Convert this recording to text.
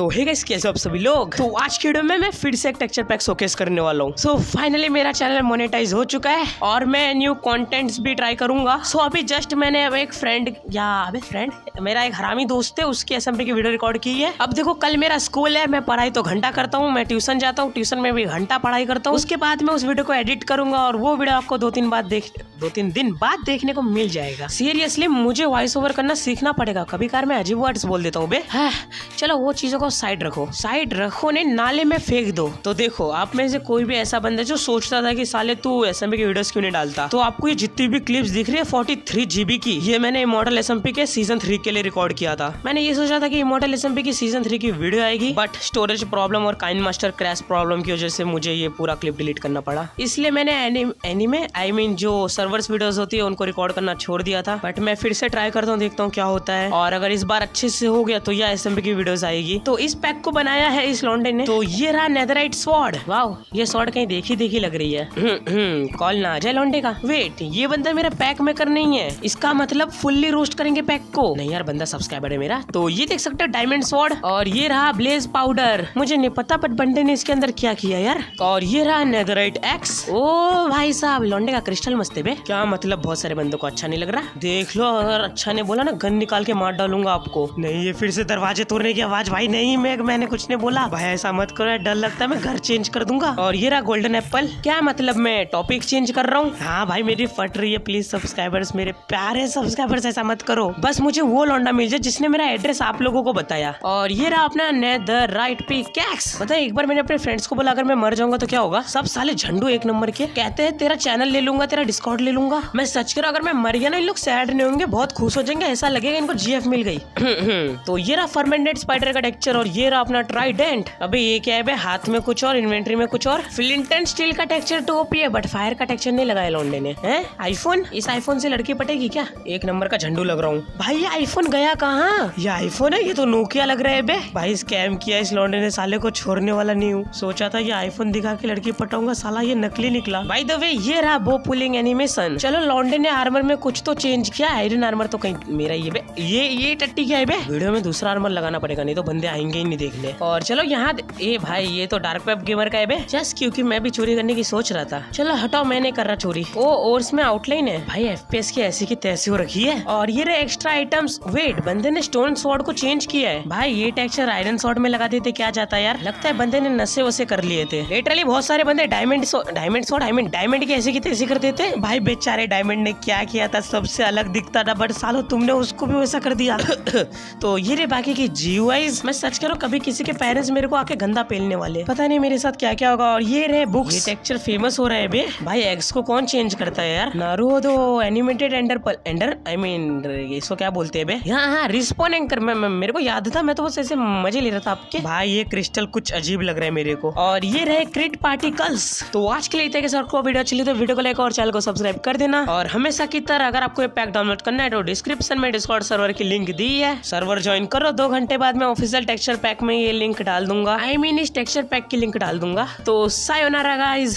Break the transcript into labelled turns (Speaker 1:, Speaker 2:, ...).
Speaker 1: तो hey guys कैसे आप सभी लोग? तो आज की वीडियो में मैं फिर से एक टेक्सचर पैक शोकेस करने वाला हूँ। सो फाइनली मेरा चैनल मोनेटाइज हो चुका है और मैं न्यू कंटेंट्स भी ट्राई करूँगा। सो so, अभी जस्ट मैंने अब एक फ्रेंड या अबे फ्रेंड मेरा एक हरामी दोस्त है उसकी एसएमपी की वीडियो रिकॉर्ड की है। अब देखो कल मेरा स्कूल है मैं पढ़ाई तो घंटा करता हूँ मैं ट्यूशन जाता हूँ ट्यूशन में भी घंटा पढ़ाई करता हूँ। उसके बाद मैं उस वीडियो को एडिट करूँगा और वो वीडियो आपको दो तीन बाद देख दो तीन दिन बाद देखने को मिल जाएगा। सीरियसली मुझे वॉइस ओवर करना सीखना पड़ेगा। कभी कार मैं अजीब वर्ड्स बोल देता हूँ बे। हाँ, चलो वो चीज़ों को साइड रखो। साइड रखो नहीं, नाले में फेंक दो। तो देखो, आप में से कोई भी ऐसा बंदा जो सोचता था कि साले तू एस की वीडियोस क्यों नहीं डालता? तो आपको ये जितनी भी क्लिप्स दिख रही है फोर्टी थ्री जीबी की, ये मैंने इमोटल एस के सीज़न थ्री के लिए रिकॉर्ड किया था। मैंने ये सोचा था कि इमोटल एस की सीज़न थ्री की वीडियो आएगी बट स्टोरेज प्रॉब्लम और काइन मास्टर क्रैश प्रॉब्लम की वजह से मुझे ये पूरा क्लिप डिलीट करना पड़ा। इसलिए मैंने एनिमे आई मीन जो सर्वर्स वीडियोस होती है, उनको रिकॉर्ड करना छोड़ दिया था। बट मैं फिर से ट्राई करता हूँ, देखता हूँ क्या होता है। और अगर इस बार अच्छे से हो गया तो यह एस की वीडियोस आएगी। तो इस पैक को बनाया है इस लॉन्डे ने। तो ये रहा नेदराइट स्वॉर्ड वाओ ये स्वॉर्ड कहीं देखी देखी लग रही है। कॉल ना आ जाए लॉन्डे का। वेट ये बंदा मेरा पैक में मेकर नहीं है। इसका मतलब फुल्ली रोस्ट करेंगे पैक को। नहीं यार बंदा सब्सक्राइबर है मेरा। तो ये देख सकते हो डायमंड स्वॉर्ड और ये रहा ब्लेज पाउडर मुझे नहीं पता बट बंदे ने इसके अंदर क्या किया यार। और ये रहा नेदराइट एक्स ओ भाई साहब लॉन्डे का क्रिस्टल मस्त है बे। क्या मतलब बहुत सारे बंदों को अच्छा नहीं लग रहा? देख लो अगर अच्छा नहीं बोला ना गन निकाल के मार डालूँगा आपको। नहीं ये फिर से दरवाजे तोड़ने की आवाज़ भाई नहीं, मैं, मैंने कुछ नहीं बोला। भाई, ऐसा मत करो, डर लगता है, मैं घर चेंज कर दूँगा। और ये रहा गोल्डन एप्पल क्या मतलब मैं टॉपिक चेंज कर रहा हूँ? हाँ भाई, मेरी फट रही है प्लीज़ सब्सक्राइबर्स मेरे प्यारे सब्सक्राइबर्स ऐसा मत करो। बस मुझे वो लौंडा मिल जाए जिसने मेरा एड्रेस आप लोगों को बताया। और ये रहा अपना नेदर राइट पी कैक्स पता है, एक बार मैंने अपने फ्रेंड्स को बोला, अगर मैं मर जाऊँगा तो क्या होगा? सब साले झंडू एक नंबर के। कहते हैं, तेरा चैनल ले लूँगा, तेरा डिस्काउंट ले लूँगा। मैं सच कर अगर मैं मर गया ना, इन लोग सैड नहीं होंगे, बहुत खुश हो जाएँगे, ऐसा लगेगा इनको जीएफ मिल गई। तो ये रहा फर्मेंटेड स्पाइडर का टेक्चर और ये रहा अपना ट्राइडेंट अभी ये क्या है हाथ में कुछ और इन्वेंट्री में कुछ और। फ्लिंट एंड स्टील का टेक्चर तो ओपी है बट फायर का टेक्चर नहीं लगाया लॉन्डे ने। हैं? आईफोन इस आईफोन से लड़की पटेगी क्या? एक नंबर का झंडू लग रहा हूँ। भाई ये आईफोन गया कहाँ? ये आईफोन है, ये तो नोकिया लग रहा है बे। भाई स्कैम किया इस लॉन्डे ने, साले को छोड़ने वाला नहीं हूँ। सोचा था ये आईफोन दिखा के लड़की पटाऊँगा, साला ये नकली निकला। भाई द वे ये रहा बो पुलिंग एनिमेशन चलो लॉन्डे ने आर्मर में कुछ तो चेंज किया आयरन आर्मर तो कहीं मेरा ये बे। ये ये टट्टी क्या है बे? वीडियो में दूसरा आर्मर लगाना पड़ेगा, नहीं तो बंदे आएँगे ही नहीं देखने। और चलो यहाँ ए भाई, ये तो डार्क वेब गेमर का है। जस्ट क्योंकि मैं भी चोरी करने की सोच रहा था। चलो हटाओ मैं नहीं कर रहा चोरी। ओ, और इसमें आउटलाइन है। भाई एफपीएस की ऐसी की तैसी हो रखी है। और ये रहे एक्स्ट्रा आइटम्स वेट बंदे ने स्टोन स्वॉर्ड को चेंज किया है। भाई, ये टेक्सचर आयरन स्वॉर्ड में लगा देते, क्या जाता यार? लगता है बंदे ने नशे वसे कर लिए थे। लिटरली बहुत सारे बंदे diamond diamond sword I mean diamond की ऐसी की तैसी कर देते। भाई, बेचारे डायमंड ने क्या किया था? सबसे अलग दिखता था बट सालो तुमने उसको भी वैसा कर दिया। तो ये रे बाकी की जीवाइज मैं सच करो कभी किसी के पेरेंट्स मेरे को आके गंदा पेलने वाले। पता नहीं मेरे साथ क्या क्या होगा और ये रहे बुक्स ये टेक्सचर फ़ेमस हो रहा है बे। भाई एग्स को कौन चेंज करता है यार? Naruto animated ender ender I mean इसको क्या बोलते हैं बे? हाँ हाँ रिस्पॉन एंकर मेरे को याद था मैं तो बस ऐसे मज़े ले रहा था आपके। भाई ये क्रिस्टल कुछ अजीब लग रहा है मेरे को। और ये रहे क्रिट पार्टिकल्स तो आज के लिए इतने के सर को वीडियो चली तो वीडियो को लाइक और चैनल को सब्सक्राइब कर देना। और हमेशा की तरह अगर आपको ये पैक डाउनलोड करना है तो डिस्क्रिप्शन में डिस्कॉर्ड सर्वर की लिंक दी है। सर्वर ज्वाइन करो दो घंटे बाद मैं ऑफिशियल टेक्सचर पैक में ये लिंक डाल दूँगा। आई मीन इस टेक्सचर पैक की लिंक डाल दूँगा। तो सायोनारा गाइज़